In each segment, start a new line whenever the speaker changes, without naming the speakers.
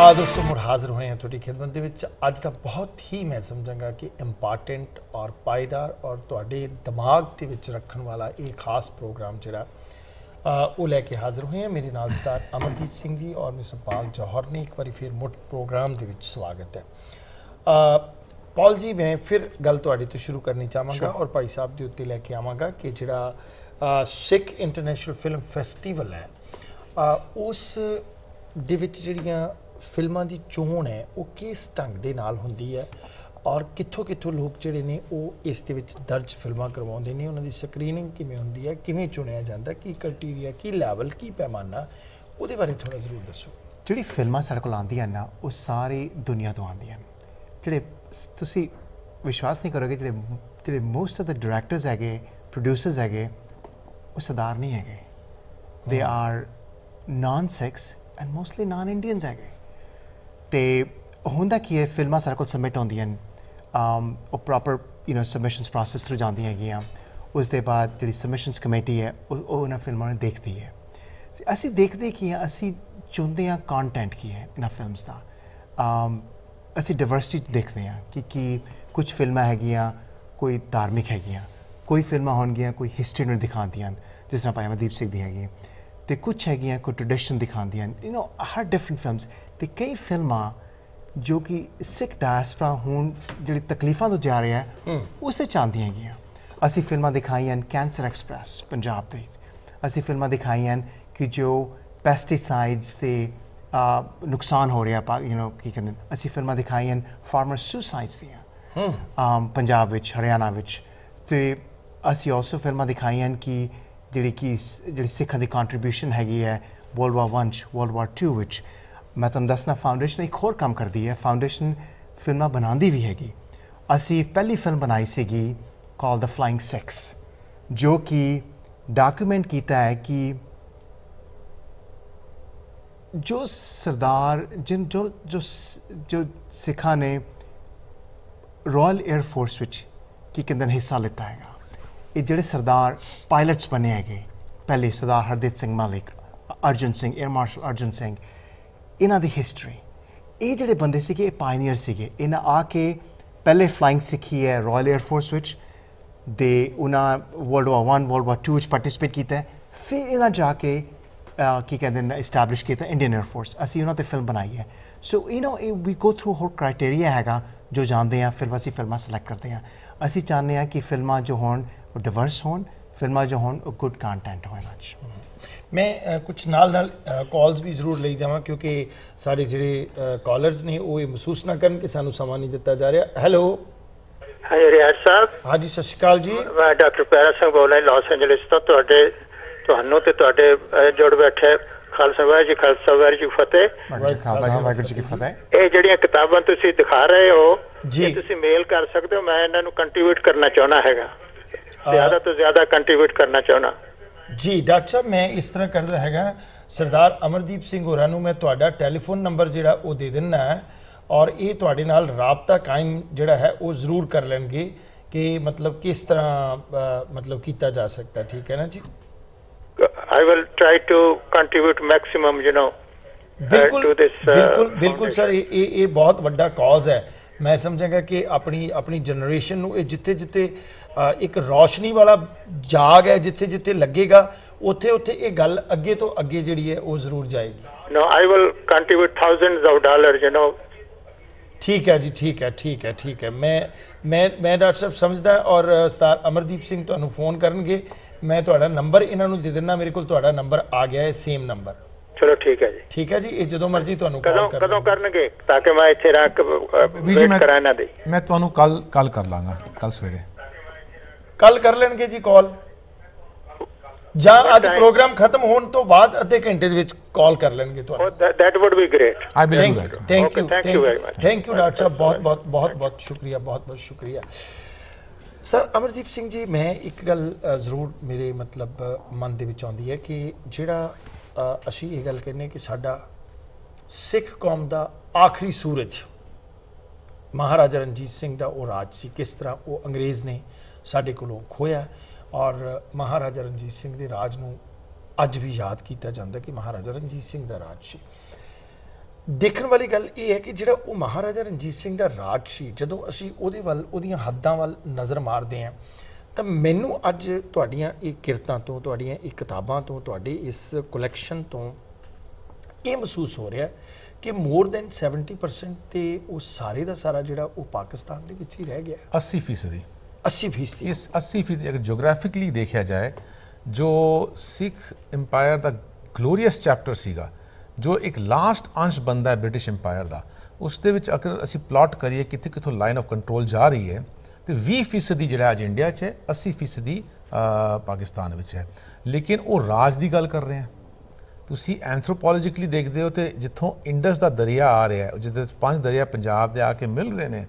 ਆ ਦੋਸਤੋ ਮੁੜ ਹਾਜ਼ਰ ਹੋਏ ਹਾਂ ਤੁਹਾਡੀ ਖਿਦਮਤ ਦੇ ਵਿੱਚ। ਅੱਜ ਦਾ ਬਹੁਤ ਹੀ ਮੈਂ ਸਮਝਾਂਗਾ ਕਿ ਇੰਪੋਰਟੈਂਟ ਔਰ ਪਾਇਦਾਰ ਔਰ ਤੁਹਾਡੇ ਦਿਮਾਗ ਦੇ ਵਿੱਚ ਰੱਖਣ ਵਾਲਾ ਇਹ ਖਾਸ ਪ੍ਰੋਗਰਾਮ ਜਿਹੜਾ ਉਹ ਲੈ ਕੇ ਹਾਜ਼ਰ ਹੋਏ ਹਾਂ। ਮੇਰੇ ਨਾਲ ਸਤਾਰ ਅਮਰਦੀਪ ਸਿੰਘ ਜੀ ਔਰ ਮਿਸਟਰ ਪਾਲ ਜੌਹਰ ਨੇ ਇੱਕ ਵਾਰੀ ਫਿਰ ਮੁੜ ਪ੍ਰੋਗਰਾਮ ਦੇ ਵਿੱਚ ਸਵਾਗਤ ਹੈ। ਪਾਲ ਜੀ ਮੈਂ ਫਿਰ ਗੱਲ ਤੁਹਾਡੇ ਤੋਂ ਸ਼ੁਰੂ ਕਰਨੀ ਚਾਹਾਂਗਾ ਔਰ ਭਾਈ ਸਾਹਿਬ ਦੇ ਉੱਤੇ ਲੈ ਕੇ ਆਵਾਂਗਾ ਕਿ ਜਿਹੜਾ ਸਿੱਖ ਇੰਟਰਨੈਸ਼ਨਲ ਫਿਲਮ ਫੈਸਟੀਵਲ ਹੈ ਉਸ ਦੇ ਵਿੱਚ ਜਿਹੜੀਆਂ ਫਿਲਮਾਂ ਦੀ ਚੋਣ ਹੈ ਉਹ ਕਿਸ ਢੰਗ ਦੇ ਨਾਲ ਹੁੰਦੀ ਹੈ ਔਰ ਕਿੱਥੋਂ ਕਿੱਥੋਂ ਲੋਕ ਜਿਹੜੇ ਨੇ ਉਹ ਇਸ ਦੇ ਵਿੱਚ ਦਰਜ ਫਿਲਮਾਂ ਕਰਵਾਉਂਦੇ ਨੇ ਉਹਨਾਂ ਦੀ ਸਕਰੀਨਿੰਗ ਕਿਵੇਂ ਹੁੰਦੀ ਹੈ ਕਿਵੇਂ ਚੁਣਿਆ ਜਾਂਦਾ ਕੀ ਕ੍ਰਾਈਟੇਰੀਆ ਕੀ ਲੈਵਲ ਕੀ ਪੈਮਾਨਾ ਉਹਦੇ ਬਾਰੇ ਥੋੜਾ ਜ਼ਰੂਰ ਦੱਸੋ।
ਜਿਹੜੀ ਫਿਲਮਾਂ ਸਾਡੇ ਕੋਲ ਆਉਂਦੀਆਂ ਨਾ ਉਹ ਸਾਰੀ ਦੁਨੀਆ ਤੋਂ ਆਉਂਦੀਆਂ ਨੇ। ਜਿਹੜੇ ਤੁਸੀਂ ਵਿਸ਼ਵਾਸ ਨਹੀਂ ਕਰੋਗੇ ਜਿਹੜੇ ਜਿਹੜੇ ਮੋਸਟ ਆਫ ਦ ਡਾਇਰੈਕਟਰਸ ਹੈਗੇ ਪ੍ਰੋਡਿਊਸਰਸ ਹੈਗੇ ਉਹ ਸਰਦਾਰ ਨਹੀਂ ਹੈਗੇ। They are non Sikhs and mostly non Indians ਹੈਗੇ। ਤੇ ਹੁੰਦਾ ਕੀ ਹੈ ਫਿਲਮਾਂ ਸਾਡੇ ਕੋਲ ਸਬਮਿਟ ਹੁੰਦੀਆਂ ਨੇ। Um, ਉਹ proper you know submissions process through ਜਾਂਦੀਆਂ ਹੈਗੀਆਂ। ਉਸ ਦੇ ਬਾਅਦ ਜਿਹੜੀ ਸਬਮਿਸ਼ਨਸ ਕਮੇਟੀ ਹੈ ਉਹ ਉਹਨਾਂ ਫਿਲਮਾਂ ਨੂੰ ਦੇਖਦੀ ਹੈ। ਅਸੀਂ ਦੇਖਦੇ ਕੀ ਹਾਂ ਅਸੀਂ ਚੁਣਦੇ ਹਾਂ ਕੰਟੈਂਟ ਕੀ ਹੈ ਇਹਨਾਂ ਫਿਲਮਸ ਦਾ। Um, ਅਸੀਂ ਡਾਈਵਰਸਿਟੀ ਦੇਖਦੇ ਹਾਂ ਕਿ ਕੀ ਕੁਝ ਫਿਲਮਾਂ ਹੈਗੀਆਂ ਕੋਈ ਧਾਰਮਿਕ ਹੈਗੀਆਂ। ਕੋਈ ਫਿਲਮਾਂ ਹੋਣਗੀਆਂ ਕੋਈ ਹਿਸਟਰੀ ਨੂੰ ਦਿਖਾਉਂਦੀਆਂ ਹਨ, ਜਿਸ ਤਰ੍ਹਾਂ ਭਾਈ ਅਮਰਦੀਪ ਸਿੰਘ ਦੀ ਹੈਗੀ ਤੇ ਕੁਝ ਹੈਗੀਆਂ ਕੋਈ ਟ੍ਰੈਡੀਸ਼ਨ ਦਿਖਾਉਂਦੀਆਂ ਯੂ نو ਹਰ ਡਿਫਰੈਂਟ ਫਿਲਮਸ ਤੇ ਕਈ ਫਿਲਮਾਂ ਜੋ ਕਿ ਸਿੱਖ ਡਾਇਸਪਰਾ ਹੁਣ ਜਿਹੜੀ ਤਕਲੀਫਾਂ ਤੋਂ ਜਾ ਰਿਹਾ ਹੈ ਉਸ ਤੇ ਚਾਹੁੰਦੀਆਂ ਹੈਗੀਆਂ ਅਸੀਂ ਫਿਲਮਾਂ ਦਿਖਾਈਆਂ ਹਨ ਕੈਂਸਰ ਐਕਸਪ੍ਰੈਸ ਪੰਜਾਬ ਦੇ ਅਸੀਂ ਫਿਲਮਾਂ ਦਿਖਾਈਆਂ ਹਨ ਕਿ ਜੋ ਪੈਸਟੀਸਾਈਡਸ ਤੇ ਅਹ, ਨੁਕਸਾਨ ਹੋ ਰਿਹਾ ਯੂ نو ਕੀ ਕਹਿੰਦੇ ਨੇ, ਅਸੀਂ ਫਿਲਮਾਂ ਦਿਖਾਈਆਂ ਹਨ ਫਾਰਮਰ ਸੁਸਾਈਡਸ ਦੀਆਂ um, ਪੰਜਾਬ ਵਿੱਚ ਹਰਿਆਣਾ ਵਿੱਚ ਤੇ ਅਸੀਂ ਆਲਸੋ ਫਿਲਮਾਂ ਦਿਖਾਈਆਂ ਹਨ ਕਿ ਜਿਹੜੀ ਕਿ ਜਿਹੜੀ ਸਿੱਖਾਂ ਦੀ ਕੰਟਰੀਬਿਊਸ਼ਨ ਹੈਗੀ ਹੈ ਵਰਲਡ ਵਾਰ 1 ਚ ਵਰਲਡ ਵਾਰ 2 ਵਿੱਚ। ਮੈਂ ਤੁਹਾਨੂੰ ਦੱਸਣਾ ਫਾਊਂਡੇਸ਼ਨ ਇੱਕ ਹੋਰ ਕੰਮ ਕਰਦੀ ਹੈ। ਫਾਊਂਡੇਸ਼ਨ ਫਿਲਮਾਂ ਬਣਾਉਂਦੀ ਵੀ ਹੈਗੀ। ਅਸੀਂ ਪਹਿਲੀ ਫਿਲਮ ਬਣਾਈ ਸੀਗੀ ਕਾਲ ਦ ਫਲਾਈਂਗ ਸੈਕਸ ਜੋ ਕਿ ਡਾਕੂਮੈਂਟ ਕੀਤਾ ਹੈ ਕਿ ਜੋ ਸਰਦਾਰ, ਜਿਨ, ਜੋ ਜੋ ਜੋ ਸਿੱਖਾਂ ਨੇ ਰਾਇਲ 에ਅਰ ਫੋਰਸ ਵਿੱਚ ਕੀ ਕਹਿੰਦੇ ਨੇ ਹਿੱਸਾ ਲਿੱਤਾ ਹੈਗਾ। ਇਹ ਜਿਹੜੇ ਸਰਦਾਰ ਪਾਇਲਟਸ ਬਣੇ ਹੈਗੇ, ਪਹਿਲੇ ਸਰਦਾਰ ਹਰਦੇਵ ਸਿੰਘ ਮਲਿਕ, ਅਰਜਨ ਸਿੰਘ 에ਅਰ ਮਾਰਸ਼ਲ ਅਰਜਨ ਸਿੰਘ, ਇਹਨਾਂ ਦੀ ਹਿਸਟਰੀ ਇਹ ਜਿਹੜੇ ਬੰਦੇ ਸੀਗੇ, ਇਹ ਪਾਇਨੀਅਰ ਸੀਗੇ। ਇਹਨਾਂ ਆ ਕੇ ਪਹਿਲੇ ਫਲਾਈਂਗ ਸਿੱਖੀ ਹੈ ਰਾਇਲ 에ਅਰ ਫੋਰਸ ਵਿੱਚ। ਦੇ ਉਹਨਾਂ ਵਰਲਡ ਵਾਰ 1 ਵਰਲਡ ਵਾਰ 2 ਵਿੱਚ ਪਾਰਟਿਸਿਪੇਟ ਕੀਤਾ ਫਿਰ ਇਹਨਾਂ ਜਾ ਕੇ ਕੀ ਕਹਿੰਦੇ ਨੇ ਐਸਟੈਬਲਿਸ਼ ਕੀਤਾ ਇੰਡੀਅਨ 에ਅਰ ਫੋਰਸ ਅਸੀਂ ਉਹਨਾਂ ਤੇ ਫਿਲਮ ਬਣਾਈ ਹੈ। So you know we go through ਹੋਰ ਕ੍ਰਾਈਟੇਰੀਆ ਹੈਗਾ, ਜੋ ਜਾਣਦੇ ਆ ਫਿਰ ਅਸੀਂ ਫਿਲਮਾਂ ਸਿਲੈਕਟ ਕਰਦੇ ਆ ਅਸੀਂ ਚਾਹੁੰਦੇ ਆ ਕਿ ਫਿਲਮਾਂ ਜੋ ਹੋਣ ਉਹ ਡਿਵਰਸ ਹੋਣ ਫਿਲਮਾਂ ਜੋ ਹੋਣ ਉਹ ਗੁੱਡ ਕੰਟੈਂਟ ਹੋਣ ਅੱਜ।
ਮੈਂ ਕੁਝ ਨਾਲ ਨਾਲ ਕਾਲਸ ਵੀ ਜ਼ਰੂਰ ਲਈ ਜਾਵਾਂ ਕਿਉਂਕਿ ਸਾਡੇ ਜਿਹੜੇ ਕਾਲਰਸ ਨੇ ਉਹ ਇਹ ਮਹਿਸੂਸ ਨਾ ਕਰਨ ਕਿ ਸਾਨੂੰ ਸਮਾਂ ਨਹੀਂ ਦਿੱਤਾ ਜਾ ਰਿਹਾ। ਹੈਲੋ
ਹਾਂਜੀ ਰਿਆਜ਼ ਸਾਹਿਬ।
ਹਾਂਜੀ ਸਤਿ ਸ਼੍ਰੀ ਅਕਾਲ ਜੀ।
ਮੈਂ ਡਾਕਟਰ ਪਿਆਰਾ ਸਿੰਘ ਬੋਲ ਰਿਹਾ ਲਾਸ ਐਂਜਲਸ ਤੋਂ। ਤੁਹਾਡੇ ਤੁਹਾਨੂੰ ਤੇ ਤੁਹਾਡੇ ਜੁੜ ਬੈਠੇ ਖਾਲਸਾ ਵਾਹਿਗੁਰੂ ਜੀ ਖਾਲਸਾ ਵਾਹਿਗੁਰੂ ਜੀ ਫਤਿਹ।
ਵਾਹਿਗੁਰੂ ਜੀ ਖਾਲਸਾ ਵਾਹਿਗੁਰੂ ਜੀ ਕੀ ਫਤਿਹ।
ਇਹ ਜਿਹੜੀਆਂ ਕਿਤਾਬਾਂ ਤੁਸੀਂ ਦਿਖਾ ਰਹੇ ਹੋ
ਜੀ।
ਤੁਸੀਂ ਮੇਲ ਕਰ ਸਕਦੇ ਹੋ ਮੈਂ ਇਹਨਾਂ ਨੂੰ ਕੰਟਰੀਬਿਊਟ ਕਰਨਾ ਚਾਹੁੰਦਾ ਹੈਗਾ। ਜ਼ਿਆਦਾ ਤੋਂ ਜ਼ਿਆਦਾ ਕੰਟਰੀਬਿਊਟ ਕਰਨਾ ਚਾਹੁੰਦਾ
ਜੀ ਡਾਕਟਰ ਸਾਹਿਬ ਮੈਂ ਇਸ ਤਰ੍ਹਾਂ ਕਰਦਾ ਹੈਗਾ ਸਰਦਾਰ ਅਮਰਦੀਪ ਸਿੰਘ ਹੋਰਾਂ ਨੂੰ ਮੈਂ ਤੁਹਾਡਾ ਟੈਲੀਫੋਨ ਨੰਬਰ ਜਿਹੜਾ ਉਹ ਦੇ ਦਿੰਨਾ ਹੈ ਔਰ ਇਹ ਤੁਹਾਡੇ ਨਾਲ ਰਾਬਤਾ ਕਾਇਮ ਜਿਹੜਾ ਹੈ ਉਹ ਜ਼ਰੂਰ ਕਰ ਲੈਣਗੇ ਕਿ ਮਤਲਬ ਕਿਸ ਤਰ੍ਹਾਂ ਮਤਲਬ ਕੀਤਾ ਜਾ ਸਕਦਾ ਠੀਕ ਹੈ ਨਾ ਜੀ
I will try to contribute maximum, you know.
ਬਿਲਕੁਲ ਬਿਲਕੁਲ ਬਿਲਕੁਲ. ਸਰ ਇਹ ਇਹ ਬਹੁਤ ਵੱਡਾ ਕਾਜ਼ ਹੈ ਮੈਂ ਸਮਝਾਂਗਾ ਕਿ ਆਪਣੀ ਆਪਣੀ ਜਨਰੇਸ਼ਨ ਨੂੰ ਇਹ ਜਿੱਥੇ ਜਿੱਥੇ ਇੱਕ ਰੌਸ਼ਨੀ ਵਾਲਾ ਜਾਗ ਹੈ ਜਿੱਥੇ ਜਿੱਥੇ ਲੱਗੇਗਾ ਉੱਥੇ ਉੱਥੇ ਇਹ ਗੱਲ ਅੱਗੇ ਤੋਂ ਅੱਗੇ ਜਿਹੜੀ ਹੈ ਉਹ ਜ਼ਰੂਰ ਜਾਏਗੀ।
No, I will contribute thousands of dollars, you know.
ਠੀਕ ਹੈ ਜੀ ਠੀਕ ਹੈ ਠੀਕ ਹੈ ਠੀਕ ਹੈ। ਮੈਂ ਮੈਂ ਮੈਂ ਡਾਕਟਰ ਸਾਹਿਬ ਸਮਝਦਾ ਔਰ ਸਰਦਾਰ ਅਮਰਦੀਪ ਸਿੰਘ ਤੁਹਾਨੂੰ ਫੋਨ ਕਰਨਗੇ। ਮੈਂ ਤੁਹਾਡਾ ਨੰਬਰ ਇਹਨਾਂ ਨੂੰ ਦੇ ਦਿੰਦਾ ਮੇਰੇ ਕੋਲ ਤੁਹਾਡਾ ਨੰਬਰ ਆ ਗਿਆ ਹੈ ਸੇਮ ਨੰਬਰ
ਚਲੋ ਠੀਕ ਹੈ ਜੀ।
ਠੀਕ ਹੈ ਜੀ ਇਹ ਜਦੋਂ ਮਰਜ਼ੀ ਤੁਹਾਨੂੰ ਕਾਲ ਕਰ
ਕਦੋਂ ਕਰਨਗੇ ਤਾਂ ਕਿ ਮੈਂ ਇੱਥੇ ਰਹਿ ਕੇ
ਵੀ ਜੀ
ਵੇਟ
ਮੈਂ
ਕਰਾਂ ਇਹਨਾਂ ਦੀ।
ਮੈਂ ਤੁਹਾਨੂੰ ਕੱਲ ਕੱਲ ਕਰ ਲਾਂਗਾ ਕੱਲ ਸਵੇਰੇ।
ਕੱਲ ਕਰ ਲੈਣਗੇ ਜੀ ਕਾਲ ਜਾਂ ਅੱਜ? ਪ੍ਰੋਗਰਾਮ ਖਤਮ ਹੋਣ ਤੋਂ ਬਾਅਦ ਅੱਧੇ ਘੰਟੇ ਦੇ ਵਿੱਚ ਕਾਲ ਕਰ ਲੈਣਗੇ ਤੁਹਾਨੂੰ.
I
thank
thank you.
Thank you doctor sahib ਬਹੁਤ ਬਹੁਤ ਬਹੁਤ ਬਹੁਤ ਸ਼ੁਕਰੀਆ ਬਹੁਤ ਬਹੁਤ ਸ਼ੁਕਰੀਆ ਸਰ ਅਮਰਦੀਪ ਸਿੰਘ ਜੀ ਮੈਂ ਇੱਕ ਗੱਲ ਜ਼ਰੂਰ ਮੇਰੇ ਮਤਲਬ ਮਨ ਦੇ ਵਿੱਚ ਆਉਂਦੀ ਹੈ ਕਿ ਜਿਹੜਾ ਅਸੀਂ ਇਹ ਗੱਲ ਕਹਿੰਦੇ ਕਿ ਸਾਡਾ ਸਿੱਖ ਕੌਮ ਦਾ ਆਖਰੀ ਸੂਰਜ ਮਹਾਰਾਜਾ ਰਣਜੀਤ ਸਿੰਘ ਦਾ ਉਹ ਰਾਜ ਸੀ ਕਿਸ ਤਰ੍ਹਾਂ ਉਹ ਅੰਗਰੇਜ਼ ਨੇ ਸਾਡੇ ਕੋਲੋਂ ਖੋਇਆ ਔਰ ਮਹਾਰਾਜਾ ਰਣਜੀਤ ਸਿੰਘ ਦੇ ਰਾਜ ਨੂੰ ਅੱਜ ਵੀ ਯਾਦ ਕੀਤਾ ਜਾਂਦਾ ਕਿ ਮਹਾਰਾਜਾ ਰਣਜੀਤ ਸਿੰਘ ਦਾ ਰਾਜ ਸੀ। ਦੇਖਣ ਵਾਲੀ ਗੱਲ ਇਹ ਹੈ ਕਿ ਜਿਹੜਾ ਉਹ ਮਹਾਰਾਜਾ ਰਣਜੀਤ ਸਿੰਘ ਦਾ ਰਾਜ ਸੀ, ਜਦੋਂ ਅਸੀਂ ਉਹਦੇ ਵੱਲ, ਉਹਦੀਆਂ ਹੱਦਾਂ ਵੱਲ ਨਜ਼ਰ ਮਾਰਦੇ ਹਾਂ, ਤਾਂ ਮੈਨੂੰ ਅੱਜ ਤੁਹਾਡੀਆਂ ਇਹ ਕਿਰਤਾਂ ਤੋਂ, ਤੁਹਾਡੀਆਂ ਇਹ ਕਿਤਾਬਾਂ ਤੋਂ, ਤੁਹਾਡੇ ਇਸ ਕਲੈਕਸ਼ਨ ਤੋਂ ਇਹ ਮਹਿਸੂਸ ਹੋ ਰਿਹਾ ਕਿ ਮੋਰ ਦੈਨ 70% ਤੇ ਉਹ ਸਾਰੇ ਦਾ ਸਾਰਾ ਜਿਹੜਾ ਉਹ ਪਾਕਿਸਤਾਨ ਦੇ ਵਿੱਚ ਹੀ ਰਹਿ ਗਿਆ।
80 ਫੀਸਦੀ
80%
ਇਸ 80 ਫੀਸਦੀ ਅਗਰ ਜੀਓਗ੍ਰਾਫਿਕਲੀ ਦੇਖਿਆ ਜਾਏ ਜੋ ਸਿੱਖ ਇੰਪਾਇਰ ਦਾ ਗਲੋਰੀਅਸ ਚੈਪਟਰ ਸੀਗਾ ਜੋ ਇੱਕ ਲਾਸਟ ਅੰਸ਼ ਬੰਦਾ ਹੈ ਬ੍ਰਿਟਿਸ਼ ਇੰਪਾਇਰ ਦਾ ਉਸ ਦੇ ਵਿੱਚ ਅਗਰ ਅਸੀਂ ਪਲਾਟ ਕਰੀਏ ਕਿੱਥੇ ਕਿੱਥੋਂ ਲਾਈਨ ਆਫ ਕੰਟਰੋਲ ਜਾ ਰਹੀ ਹੈ ਤੇ 20 ਫੀਸਦੀ ਜਿਹੜਾ ਅੱਜ ਇੰਡੀਆ 'ਚ ਹੈ 80 ਫੀਸਦੀ ਪਾਕਿਸਤਾਨ ਵਿੱਚ ਹੈ ਲੇਕਿਨ ਉਹ ਰਾਜ ਦੀ ਗੱਲ ਕਰ ਰਹੇ ਹਾਂ ਤੁਸੀਂ ਐਂਥਰੋਪੋਲੋਜੀਕਲੀ ਦੇਖਦੇ ਹੋ ਤੇ ਜਿੱਥੋਂ ਇੰਡਸ ਦਾ ਦਰਿਆ ਆ ਰਿਹਾ ਹੈ ਜਿਹਦੇ ਪੰਜ ਦਰਿਆ ਪੰਜਾਬ ਦੇ ਆ ਕੇ ਮਿਲ ਰਹੇ ਨੇ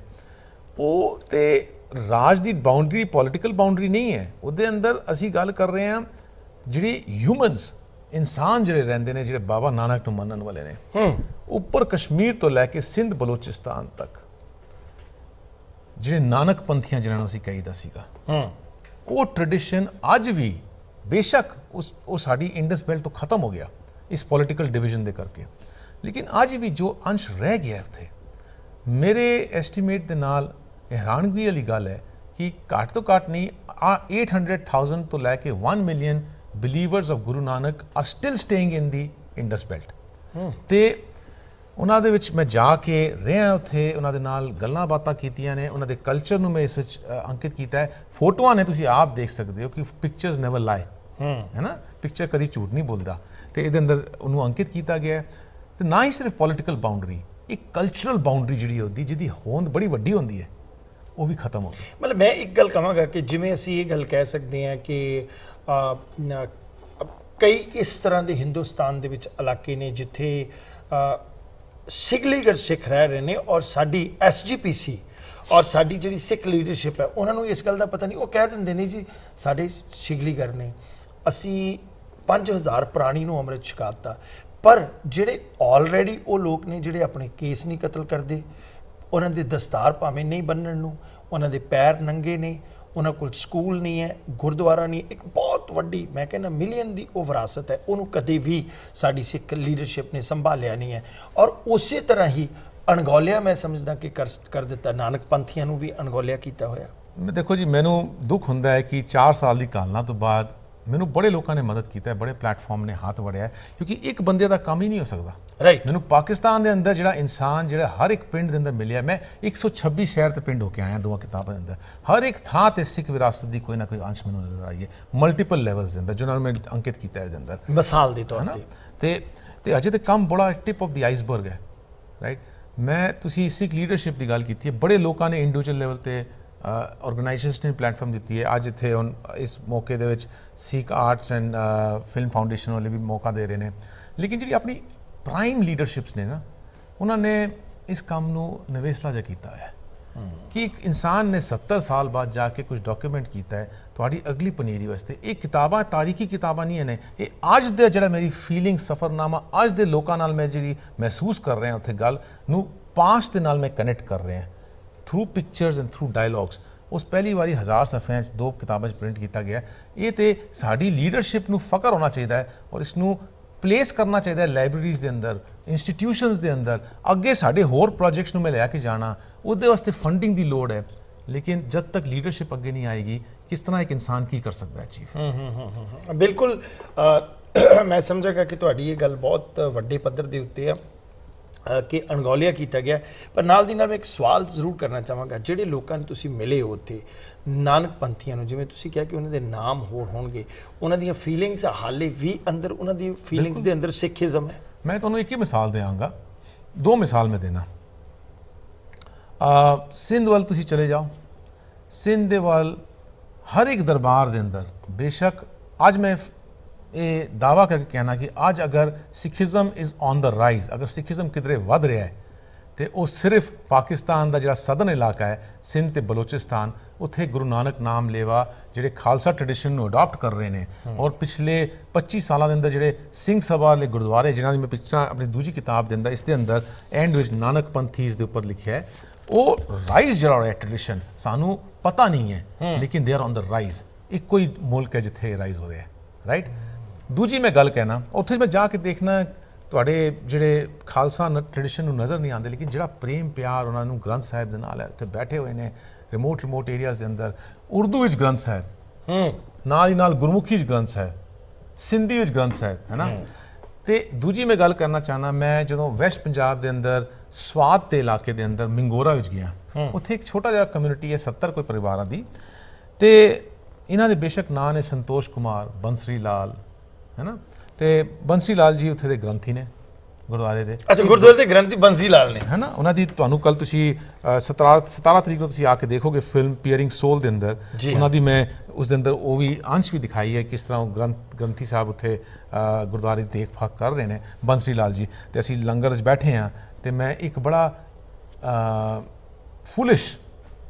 ਉਹ ਤੇ ਰਾਜ ਦੀ ਬਾਉਂਡਰੀ ਪੋਲਿਟੀਕਲ ਬਾਉਂਡਰੀ ਨਹੀਂ ਹੈ। ਉਹਦੇ ਅੰਦਰ ਅਸੀਂ ਗੱਲ ਕਰ ਰਹੇ ਹਾਂ ਜਿਹੜੇ ਹਿਊਮਨਸ ਇਨਸਾਨ ਜਿਹੜੇ ਰਹਿੰਦੇ ਨੇ ਜਿਹੜੇ ਬਾਬਾ ਨਾਨਕ ਨੂੰ ਮੰਨਣ ਵਾਲੇ ਨੇ।
ਹੂੰ।
ਉੱਪਰ ਕਸ਼ਮੀਰ ਤੋਂ ਲੈ ਕੇ ਸਿੰਧ ਬਲੋਚਿਸਤਾਨ ਤੱਕ ਜਿਹੜੇ ਨਾਨਕ ਪੰਥੀਆਂ ਜਿਹਨਾਂ ਨੂੰ ਅਸੀਂ ਕਹੀਦਾ ਸੀਗਾ।
ਹੂੰ।
ਉਹ ਟ੍ਰੈਡੀਸ਼ਨ ਅੱਜ ਵੀ ਬੇਸ਼ੱਕ ਉਸ ਉਹ ਸਾਡੀ ਇੰਡਸ ਬੈਲਟ ਤੋਂ ਖਤਮ ਹੋ ਗਿਆ ਇਸ ਪੋਲਿਟੀਕਲ ਡਿਵੀਜ਼ਨ ਦੇ ਕਰਕੇ। ਲੇਕਿਨ ਅੱਜ ਵੀ ਜੋ ਅੰਸ਼ ਰਹਿ ਗਿਆ ਉੱਥੇ ਮੇਰੇ ਐਸਟੀਮੇਟ ਦੇ ਨਾਲ ਹੈਰਾਨਗੀ ਵਾਲੀ ਗੱਲ ਹੈ ਕਿ ਘੱਟ ਤੋਂ ਘੱਟ ਨਹੀਂ ਆ 800000 ਤੋਂ ਲੈ ਕੇ 1 million believers of Guru Nanak are still staying in the Indus belt ਤੇ ਉਹਨਾਂ ਦੇ ਵਿੱਚ ਮੈਂ ਜਾ ਕੇ ਰਿਹਾ ਉੱਥੇ ਉਹਨਾਂ ਦੇ ਨਾਲ ਗੱਲਾਂ ਬਾਤਾਂ ਕੀਤੀਆਂ ਨੇ ਉਹਨਾਂ ਦੇ ਕਲਚਰ ਨੂੰ ਮੈਂ ਇਸ ਵਿੱਚ ਅੰਕਿਤ ਕੀਤਾ ਹੈ। ਫੋਟੋਆਂ ਨੇ ਤੁਸੀਂ ਆਪ ਦੇਖ ਸਕਦੇ ਹੋ ਕਿ ਪਿਕਚਰਸ ਨੈਵਰ ਲਾਈ ਹੈ। ਨਾ? ਪਿਕਚਰ ਕਦੀ ਝੂਠ ਨਹੀਂ ਬੋਲਦਾ। ਤੇ ਇਹਦੇ ਅੰਦਰ ਉਹਨੂੰ ਅੰਕਿਤ ਕੀਤਾ ਗਿਆ ਹੈ। ਤੇ ਨਾ ਹੀ ਸਿਰਫ ਪੋਲਿਟੀਕਲ ਬਾਉਂਡਰੀ ਇੱਕ ਕਲਚਰਲ ਬਾਉਂਡਰੀ ਜਿਹੜੀ ਹੁੰਦੀ ਜਿਹਦੀ ਹੋਂਦ ਬੜੀ ਵੱਡੀ ਹੁੰਦੀ ਹੈ। ਉਹ ਵੀ ਖਤਮ ਹੋ ਗਈ
ਮਤਲਬ ਮੈਂ ਇੱਕ ਗੱਲ ਕਹਾਂਗਾ ਕਿ ਜਿਵੇਂ ਅਸੀਂ ਇਹ ਗੱਲ ਕਹਿ ਸਕਦੇ ਹਾਂ ਕਿ ਕਈ ਇਸ ਤਰ੍ਹਾਂ ਦੇ ਹਿੰਦੁਸਤਾਨ ਦੇ ਵਿੱਚ ਇਲਾਕੇ ਨੇ ਜਿੱਥੇ ਸਿਗਲੀਗਰ ਸਿੱਖ ਰਹਿ ਰਹੇ ਨੇ ਔਰ ਸਾਡੀ ਐਸਜੀਪੀਸੀ ਔਰ ਸਾਡੀ ਜਿਹੜੀ ਸਿੱਖ ਲੀਡਰਸ਼ਿਪ ਹੈ, ਉਹਨਾਂ ਨੂੰ ਇਸ ਗੱਲ ਦਾ ਪਤਾ ਨਹੀਂ। ਉਹ ਕਹਿ ਦਿੰਦੇ ਨੇ ਜੀ, ਸਾਡੇ ਸਿਗਲੀਗਰ ਨੇ, ਅਸੀਂ 5000 ਪ੍ਰਾਣੀ ਨੂੰ ਅੰਮ੍ਰਿਤ ਛਕਾਤਾ। ਪਰ ਜਿਹੜੇ ਆਲਰੇਡੀ ਉਹ ਲੋਕ ਨੇ ਜਿਹੜੇ ਆਪਣੇ ਕੇਸ ਨਹੀਂ ਕਤਲ ਕਰਦੇ ਉਹਨਾਂ ਦੇ ਦਸਤਾਰ ਭਾਵੇਂ ਨਹੀਂ ਬੰਨਣ ਨੂੰ, ਉਹਨਾਂ ਦੇ ਪੈਰ ਨੰਗੇ ਨੇ, ਉਹਨਾਂ ਕੋਲ ਸਕੂਲ ਨਹੀਂ ਹੈ, ਗੁਰਦੁਆਰਾ ਨਹੀਂ, ਇੱਕ ਬਹੁਤ ਵੱਡੀ, ਮੈਂ ਕਹਿੰਦਾ ਮਿਲੀਅਨ ਦੀ ਉਹ ਵਿਰਾਸਤ ਹੈ, ਉਹਨੂੰ ਕਦੇ ਵੀ ਸਾਡੀ ਸਿੱਖ ਲੀਡਰਸ਼ਿਪ ਨੇ ਸੰਭਾਲਿਆ ਨਹੀਂ ਹੈ। ਔਰ ਉਸੇ ਤਰ੍ਹਾਂ ਹੀ ਅਣਗੌਲਿਆ ਮੈਂ ਸਮਝਦਾ ਕਿ ਕਰ ਦਿੱਤਾ, ਨਾਨਕ ਪੰਥੀਆਂ ਨੂੰ ਵੀ ਅਣਗੌਲਿਆ ਕੀਤਾ ਹੋਇਆ।
ਮੈਂ ਦੇਖੋ ਜੀ, ਮੈਨੂੰ ਦੁੱਖ ਹੁੰਦਾ ਹੈ ਕਿ 4 ਸਾਲ ਦੀ ਕਾਲਨਾ ਤੋਂ ਬਾਅਦ ਮੈਨੂੰ ਬੜੇ ਲੋਕਾਂ ਨੇ ਮਦਦ ਕੀਤਾ ਹੈ ਬੜੇ ਪਲੇਟਫਾਰਮ ਨੇ ਹੱਥ ਵੜਿਆ ਹੈ ਕਿਉਂਕਿ ਇੱਕ ਬੰਦੇ ਦਾ ਕੰਮ ਹੀ ਨਹੀਂ ਹੋ ਸਕਦਾ।
ਰਾਈਟ
ਮੈਨੂੰ ਪਾਕਿਸਤਾਨ ਦੇ ਅੰਦਰ ਜਿਹੜਾ ਇਨਸਾਨ ਜਿਹੜਾ ਹਰ ਇੱਕ ਪਿੰਡ ਦੇ ਅੰਦਰ ਮਿਲਿਆ ਮੈਂ 126 ਸ਼ਹਿਰ ਤੇ ਪਿੰਡ ਹੋ ਕੇ ਆਇਆ ਦੋਵਾਂ ਕਿਤਾਬਾਂ ਦੇ ਅੰਦਰ। ਹਰ ਇੱਕ ਥਾਂ ਤੇ ਸਿੱਖ ਵਿਰਾਸਤ ਦੀ ਕੋਈ ਨਾ ਕੋਈ ਅੰਸ਼ ਮੈਨੂੰ ਨਜ਼ਰ ਆਈ ਹੈ ਮਲਟੀਪਲ ਲੈਵਲਸ ਦੇ ਅੰਦਰ ਜਿਨ੍ਹਾਂ ਨੂੰ ਮੈਂ ਅੰਕਿਤ ਕੀਤਾ ਹੈ ਇਹਦੇ ਅੰਦਰ।
ਮਿਸਾਲ ਦੇ ਤੌਰ ਤੇ।
ਤੇ ਅਜੇ ਤੇ ਕੰਮ ਬੜਾ ਟਿਪ ਆਫ ਦੀ ਆਈਸਬਰਗ ਹੈ ਰਾਈਟ ਮੈਂ ਤੁਸੀਂ ਸਿੱਖ ਲੀਡਰਸ਼ਿਪ ਦੀ ਗੱਲ ਕੀਤੀ ਹੈ ਬੜੇ ਲੋਕਾਂ ਨੇ ਇੰਡੀਵਿਜੂਅਲ ਲੈਵਲ ਤੇ ਆਰਗੇਨਾਈਜੇਸ਼ਨ ਨੇ ਪਲੇਟਫਾਰਮ ਦਿੱਤੀ ਹੈ। ਅੱਜ ਇੱਥੇ ਹੁਣ ਇਸ ਮੌਕੇ ਦੇ ਵਿੱਚ Sikh arts and film foundation ਵਾਲੇ ਵੀ ਮੌਕਾ ਦੇ ਰਹੇ ਨੇ। ਲੇਕਿਨ ਜਿਹੜੀ ਆਪਣੀ ਪ੍ਰਾਈਮ ਲੀਡਰਸ਼ਿਪਸ ਨੇ ਨਾ ਉਹਨਾਂ ਨੇ ਇਸ ਕੰਮ ਨੂੰ ਨਿਵੇਸਲਾ ਜਿਹਾ ਕੀਤਾ ਹੈ। ਕਿ ਇੱਕ ਇਨਸਾਨ ਨੇ 70 ਸਾਲ ਬਾਅਦ ਜਾ ਕੇ ਕੁਝ ਡਾਕੂਮੈਂਟ ਕੀਤਾ ਹੈ ਤੁਹਾਡੀ ਅਗਲੀ ਪਨੀਰੀ ਵਾਸਤੇ। ਇਹ ਕਿਤਾਬਾਂ ਤਾਰੀਖੀ ਕਿਤਾਬਾਂ ਨਹੀਂ ਨੇ। ਇਹ ਅੱਜ ਦੇ ਜਿਹੜਾ ਮੇਰੀ ਫੀਲਿੰਗ ਸਫਰਨਾਮਾ ਅੱਜ ਦੇ ਲੋਕਾਂ ਨਾਲ ਮੈਂ ਜਿਹੜੀ ਮਹਿਸੂਸ ਕਰ ਰਿਹਾ ਉੱਥੇ ਗੱਲ ਨੂੰ ਪਾਸਟ ਦੇ ਨਾਲ ਮੈਂ ਕਨੈਕਟ ਕਰ ਰਿਹਾ through pictures and through dialogues ਉਸ ਪਹਿਲੀ ਵਾਰੀ ਹਜ਼ਾਰ ਸਫ਼ਿਆਂ 'ਚ ਦੋ ਕਿਤਾਬਾਂ 'ਚ ਪ੍ਰਿੰਟ ਕੀਤਾ ਗਿਆ ਇਹ ਤੇ ਸਾਡੀ ਲੀਡਰਸ਼ਿਪ ਨੂੰ ਫਕਰ ਹੋਣਾ ਚਾਹੀਦਾ ਹੈ ਔਰ ਇਸ ਨੂੰ ਪਲੇਸ ਕਰਨਾ ਚਾਹੀਦਾ ਹੈ ਲਾਇਬ੍ਰੇਰੀਜ਼ ਦੇ ਅੰਦਰ ਇੰਸਟੀਟਿਊਸ਼ਨਸ ਦੇ ਅੰਦਰ। ਅੱਗੇ ਸਾਡੇ ਹੋਰ ਪ੍ਰੋਜੈਕਟਸ ਨੂੰ ਮੈਂ ਲੈ ਕੇ ਜਾਣਾ, ਉਹਦੇ ਵਾਸਤੇ ਫੰਡਿੰਗ ਦੀ ਲੋੜ ਹੈ। ਲੇਕਿਨ ਜਦ ਤੱਕ ਲੀਡਰਸ਼ਿਪ ਅੱਗੇ ਨਹੀਂ ਆਏਗੀ, ਕਿਸ ਤਰ੍ਹਾਂ ਇੱਕ ਇਨਸਾਨ ਕੀ ਕਰ ਸਕਦਾ ਹੈ ਚੀਫ
ਬਿਲਕੁਲ ਮੈਂ ਸਮਝਾਂਗਾ ਕਿ ਤੁਹਾਡੀ ਇਹ ਗੱਲ ਬਹੁਤ ਵੱਡੇ ਪੱਧਰ ਦੇ ਉੱਤੇ ਆ। ਕਿ ਅਣਗੌਲਿਆ ਕੀਤਾ ਗਿਆ। ਪਰ ਨਾਲ ਦੀ ਨਾਲ ਮੈਂ ਇੱਕ ਸਵਾਲ ਜ਼ਰੂਰ ਕਰਨਾ ਚਾਹਾਂਗਾ ਜਿਹੜੇ ਲੋਕਾਂ ਨੂੰ ਤੁਸੀਂ ਮਿਲੇ ਹੋ ਉੱਥੇ ਨਾਨਕ ਪੰਥੀਆਂ ਨੂੰ ਜਿਵੇਂ ਤੁਸੀਂ ਕਿਹਾ ਕਿ ਉਹਨਾਂ ਦੇ ਨਾਮ ਹੋਰ ਹੋਣਗੇ ਉਹਨਾਂ ਦੀਆਂ ਫੀਲਿੰਗਸ ਹਾਲੇ ਵੀ ਅੰਦਰ ਉਹਨਾਂ ਦੀ ਫੀਲਿੰਗਸ ਦੇ ਅੰਦਰ ਸਿੱਖੀਜ਼ਮ ਹੈ।
ਮੈਂ ਤੁਹਾਨੂੰ ਇੱਕ ਹੀ ਮਿਸਾਲ ਦੇਵਾਂਗਾ ਦੋ ਮਿਸਾਲ ਮੈਂ ਦੇਣਾ। ਆ ਸਿੰਧ ਵੱਲ ਤੁਸੀਂ ਚਲੇ ਜਾਓ। ਸਿੰਧ ਦੇ ਵੱਲ ਹਰ ਇੱਕ ਦਰਬਾਰ ਦੇ ਅੰਦਰ ਬੇਸ਼ੱਕ ਅੱਜ ਮੈਂ ਇਹ ਦਾਵਾ ਕਰਕੇ ਕਹਿਣਾ ਕਿ ਅੱਜ ਅਗਰ Sikhism is on the rise ਅਗਰ ਸਿੱਖੀਜ਼ਮ ਕਿਧਰੇ ਵੱਧ ਰਿਹਾ ਹੈ ਤੇ ਉਹ ਸਿਰਫ ਪਾਕਿਸਤਾਨ ਦਾ ਜਿਹੜਾ ਸਦਨ ਇਲਾਕਾ ਹੈ ਸਿੰਧ ਤੇ ਬਲੋਚਿਸਤਾਨ ਉੱਥੇ ਗੁਰੂ ਨਾਨਕ ਨਾਮ ਲੇਵਾ ਜਿਹੜੇ ਖਾਲਸਾ ਟ੍ਰੈਡੀਸ਼ਨ ਨੂੰ ਅਡਾਪਟ ਕਰ ਰਹੇ ਨੇ ਔਰ ਪਿਛਲੇ 25 ਸਾਲਾਂ ਦੇ ਅੰਦਰ ਜਿਹੜੇ ਸਿੰਘ ਸਭਾ ਵਾਲੇ ਗੁਰਦੁਆਰੇ ਜਿਨ੍ਹਾਂ ਦੀ ਮੈਂ ਪਿਕਚਰਾਂ ਆਪਣੀ ਦੂਜੀ ਕਿਤਾਬ ਦੇ ਅੰਦਰ ਇਸ ਦੇ ਅੰਦਰ ਐਂਡ ਵਿੱਚ ਨਾਨਕ ਪੰਥੀਜ਼ ਦੇ ਉੱਪਰ ਲਿਖਿਆ ਹੈ ਉਹ ਰਾਈਜ਼ ਜਿਹੜਾ ਹੋ ਰਿਹਾ ਟ੍ਰੈਡੀਸ਼ਨ ਸਾਨੂੰ ਪਤਾ ਨਹੀਂ ਹੈ ਲੇਕਿਨ they are on the rise ਇੱਕੋ ਹੀ ਮੁਲਕ ਹੈ ਜਿੱਥੇ ਰਾਈਜ਼ ਹੋ ਰਿਹਾ ਹੈ ਰਾਈਟ ਦੂਜੀ ਮੈਂ ਗੱਲ ਕਹਿਣਾ ਉੱਥੇ ਮੈਂ ਜਾ ਕੇ ਦੇਖਣਾ ਤੁਹਾਡੇ ਜਿਹੜੇ ਖਾਲਸਾ ਟ੍ਰੈਡੀਸ਼ਨ ਨੂੰ ਨਜ਼ਰ ਨਹੀਂ ਆਉਂਦੇ ਲੇਕਿਨ ਜਿਹੜਾ ਪ੍ਰੇਮ ਪਿਆਰ ਉਹਨਾਂ ਨੂੰ ਗ੍ਰੰਥ ਸਾਹਿਬ ਦੇ ਨਾਲ ਹੈ ਉੱਥੇ ਬੈਠੇ ਹੋਏ ਨੇ ਰਿਮੋਟ ਰਿਮੋਟ ਏਰੀਆਜ਼ ਦੇ ਅੰਦਰ ਉਰਦੂ ਵਿੱਚ ਗ੍ਰੰਥ ਸਾਹਿਬ
ਹੂੰ।
ਨਾਲ ਹੀ ਨਾਲ ਗੁਰਮੁਖੀ ਵਿੱਚ ਗ੍ਰੰਥ ਸਾਹਿਬ ਸਿੰਧੀ ਵਿੱਚ ਗ੍ਰੰਥ ਸਾਹਿਬ ਹੈ। ਨਾ ਤੇ ਦੂਜੀ ਮੈਂ ਗੱਲ ਕਰਨਾ ਚਾਹਨਾ ਮੈਂ ਜਦੋਂ ਵੈਸਟ ਪੰਜਾਬ ਦੇ ਅੰਦਰ ਸਵਾਦ ਤੇ ਇਲਾਕੇ ਦੇ ਅੰਦਰ ਮਿੰਗੋਰਾ ਵਿੱਚ ਗਿਆ ਉੱਥੇ ਇੱਕ ਛੋਟਾ ਜਿਹਾ ਕਮਿਊਨਿਟੀ ਹੈ 70 ਕੋਈ ਪਰਿਵਾਰਾਂ ਦੀ ਤੇ ਇਹਨਾਂ ਦੇ ਬੇਸ਼ੱਕ ਨਾਂ ਨੇ ਸੰਤੋਸ਼ ਕੁਮਾਰ ਬੰਸਰੀ ਲਾਲ ਹੈ ਨਾ ਤੇ ਬੰਸਰੀ ਲਾਲ ਜੀ ਉੱਥੇ ਦੇ ਗ੍ਰੰਥੀ ਨੇ ਗੁਰਦੁਆਰੇ ਦੇ।
ਅੱਛਾ ਗੁਰਦੁਆਰੇ ਦੇ ਗ੍ਰੰਥੀ ਬੰਸੀ ਲਾਲ ਨੇ।
ਹੈ ਨਾ ਉਹਨਾਂ ਦੀ ਤੁਹਾਨੂੰ ਕੱਲ ਤੁਸੀਂ ਅ, 17 17 ਤਰੀਕ ਨੂੰ ਤੁਸੀਂ ਆ ਕੇ ਦੇਖੋਗੇ ਫਿਲਮ ਪੀਅਰਿੰਗ ਸੋਲ ਦੇ ਅੰਦਰ। ਉਹਨਾਂ ਦੀ ਮੈਂ ਉਸ ਦੇ ਅੰਦਰ ਉਹ ਵੀ ਅੰਸ਼ ਵੀ ਦਿਖਾਈ ਹੈ ਕਿਸ ਤਰ੍ਹਾਂ ਉਹ ਗ੍ਰੰਥ ਗ੍ਰੰਥੀ ਸਾਹਿਬ ਉੱਥੇ ਗੁਰਦੁਆਰੇ ਦੀ ਦੇਖਭਾਲ ਕਰ ਰਹੇ ਨੇ ਬੰਸਰੀ ਲਾਲ ਜੀ। ਤੇ ਅਸੀਂ ਲੰਗਰ 'ਚ ਬੈਠੇ ਹਾਂ ਤੇ ਮੈਂ ਇੱਕ ਬੜਾ ਫੁਲਿਸ਼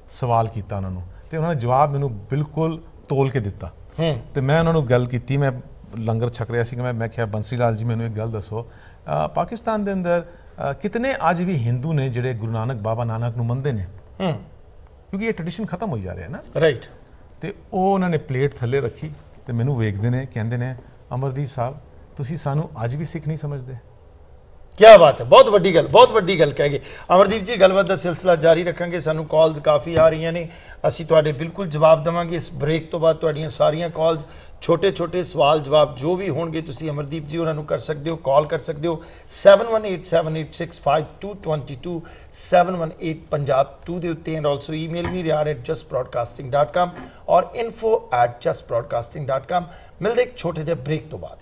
ਸਵਾਲ ਕੀਤਾ ਉਹਨਾਂ ਨੂੰ ਤੇ ਉਹਨਾਂ ਨੇ ਜਵਾਬ ਮੈਨੂੰ ਬਿਲਕੁਲ ਤੋਲ ਕੇ ਦਿੱਤਾ। ਤੇ ਮੈਂ ਉਹਨਾਂ ਨੂੰ ਗੱਲ ਕੀਤੀ ਮੈਂ ਲੰਗਰ ਛਕ ਰਿਹਾ ਸੀ ਕਿ ਮੈਂ ਮੈਂ ਕਿਹਾ ਬੰਸੀ ਲਾਲ ਜੀ ਮੈਨੂੰ ਇੱਕ ਗੱਲ ਦੱਸੋ। ਪਾਕਿਸਤਾਨ ਦੇ ਅੰਦਰ ਕਿਤਨੇ ਅੱਜ ਵੀ ਹਿੰਦੂ ਨੇ ਜਿਹੜੇ ਗੁਰੂ ਨਾਨਕ ਬਾਬਾ ਨਾਨਕ ਨੂੰ ਮੰਨਦੇ ਨੇ?
ਹੂੰ।
ਕਿਉਂਕਿ ਇਹ ਟ੍ਰੈਡੀਸ਼ਨ ਖਤਮ ਹੋਈ ਜਾ ਰਿਹਾ ਹੈ ਨਾ।
ਰਾਈਟ
ਤੇ ਉਹ ਉਹਨਾਂ ਨੇ ਪਲੇਟ ਥੱਲੇ ਰੱਖੀ ਤੇ ਮੈਨੂੰ ਵੇਖਦੇ ਨੇ ਕਹਿੰਦੇ ਨੇ ਅਮਰਦੀਪ ਸਾਹਿਬ ਤੁਸੀਂ ਸਾਨੂੰ ਅੱਜ ਵੀ ਸਿੱਖ ਨਹੀਂ ਸਮਝਦੇ?
ਕੀ ਬਾਤ ਹੈ, ਬਹੁਤ ਵੱਡੀ ਗੱਲ, ਬਹੁਤ ਵੱਡੀ ਗੱਲ ਕਹਿ ਗਏ। ਅਮਰਦੀਪ ਜੀ, ਗੱਲਬਾਤ ਦਾ ਸਿਲਸਿਲਾ ਜਾਰੀ ਰੱਖਾਂਗੇ। ਸਾਨੂੰ ਕਾਲਸ ਕਾਫੀ ਆ ਰਹੀਆਂ ਨੇ। ਅਸੀਂ ਤੁਹਾਡੇ ਬਿਲਕੁਲ ਜਵਾਬ ਦੇਵਾਂਗੇ। ਇਸ ਬ੍ਰੇਕ ਤੋਂ ਬਾਅਦ ਤੁਹਾਡੀਆਂ ਸਾਰੀਆਂ ਕਾਲਸ ਛੋਟੇ ਛੋਟੇ ਸਵਾਲ, ਜਵਾਬ ਜੋ ਵੀ ਹੋਣਗੇ, ਤੁਸੀਂ ਅਮਰਦੀਪ ਜੀ ਉਹਨਾਂ ਨੂੰ ਕਰ ਸਕਦੇ ਹੋ ਕਾਲ ਕਰ ਸਕਦੇ ਹੋ। 7187865222 718 ਪੰਜਾਬ 2 ਦੇ ਉੱਤੇ। And also email me riyad@justbroadcasting.com ਔਰ info@justbroadcasting.com ਮਿਲਦੇ ਇੱਕ ਛੋਟੇ ਜਿਹੇ ਬ੍ਰੇਕ ਤੋਂ ਬਾਅਦ।